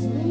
Sweet.